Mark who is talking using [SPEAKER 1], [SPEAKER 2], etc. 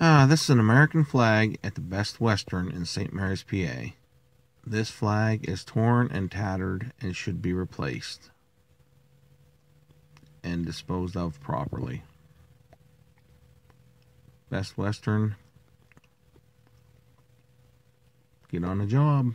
[SPEAKER 1] Ah, this is an American flag at the Best Western in St. Mary's, PA. This flag is torn and tattered and should be replaced and disposed of properly. Best Western, get on the job.